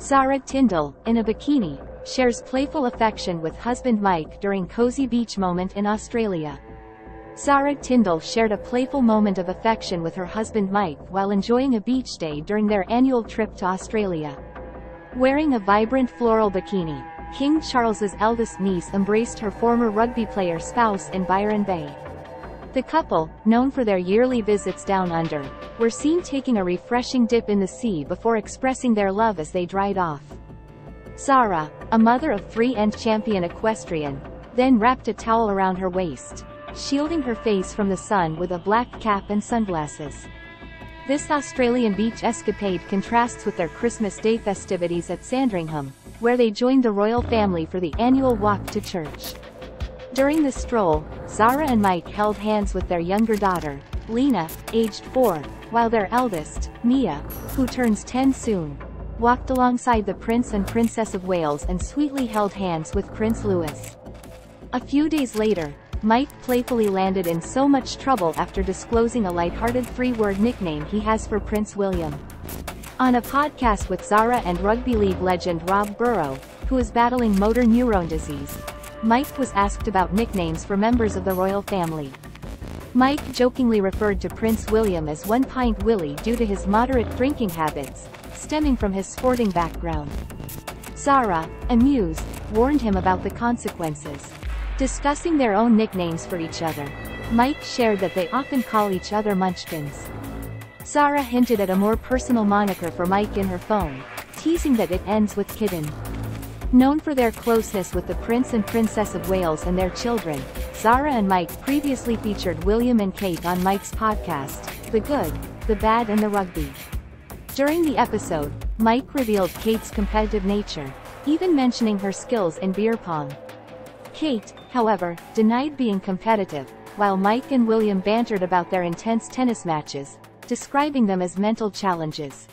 Zara Tindall, in a bikini, shares playful affection with husband Mike during cozy beach moment in Australia. Zara Tindall shared a playful moment of affection with her husband Mike while enjoying a beach day during their annual trip to Australia. Wearing a vibrant floral bikini, King Charles's eldest niece embraced her former rugby player spouse in Byron Bay. The couple, known for their yearly visits down under, were seen taking a refreshing dip in the sea before expressing their love as they dried off. Zara, a mother of three and champion equestrian, then wrapped a towel around her waist, shielding her face from the sun with a black cap and sunglasses. This Australian beach escapade contrasts with their Christmas Day festivities at Sandringham, where they joined the royal family for the annual walk to church. During the stroll, Zara and Mike held hands with their younger daughter, Lena, aged 4, while their eldest, Mia, who turns 10 soon, walked alongside the Prince and Princess of Wales and sweetly held hands with Prince Louis. A few days later, Mike playfully landed in so much trouble after disclosing a light-hearted three-word nickname he has for Prince William. On a podcast with Zara and rugby league legend Rob Burrow, who is battling motor neurone disease, Mike was asked about nicknames for members of the royal family. Mike jokingly referred to Prince William as One Pint Willie due to his moderate drinking habits, stemming from his sporting background. Zara, amused, warned him about the consequences. Discussing their own nicknames for each other, Mike shared that they often call each other Munchkins. Zara hinted at a more personal moniker for Mike in her phone, teasing that it ends with Kidden. Known for their closeness with the Prince and Princess of Wales and their children, Zara and Mike previously featured William and Kate on Mike's podcast, The Good, The Bad and The Rugby. During the episode, Mike revealed Kate's competitive nature, even mentioning her skills in beer pong. Kate, however, denied being competitive, while Mike and William bantered about their intense tennis matches, describing them as mental challenges.